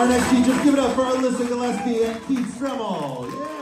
our next teachers, give it up for Alyssa Gillespie and Keith Stremmel. Yeah.